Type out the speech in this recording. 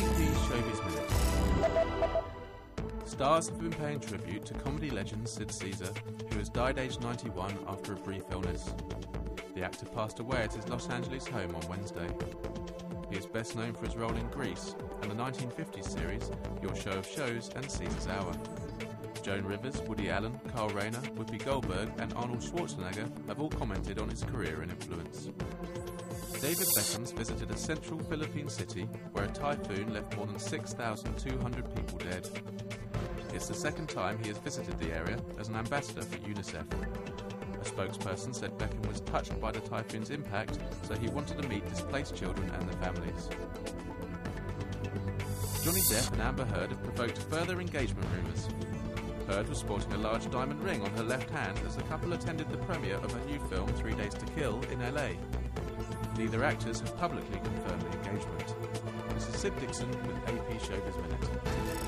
Showbiz Minute. Stars have been paying tribute to comedy legend Sid Caesar, who has died aged 91 after a brief illness. The actor passed away at his Los Angeles home on Wednesday. He is best known for his role in Grease and the 1950s series Your Show of Shows and Caesar's Hour. Joan Rivers, Woody Allen, Carl Reiner, Whoopi Goldberg, and Arnold Schwarzenegger have all commented on his career and influence. David Beckham's visited a central Philippine city where a typhoon left more than 6,200 people dead. It's the second time he has visited the area as an ambassador for UNICEF. A spokesperson said Beckham was touched by the typhoon's impact, so he wanted to meet displaced children and their families. Johnny Depp and Amber Heard have provoked further engagement rumours. Heard was sporting a large diamond ring on her left hand as the couple attended the premiere of her new film Three Days to Kill in LA. Neither actors have publicly confirmed the engagement. This is Sid Dixon with AP Showbiz Minute.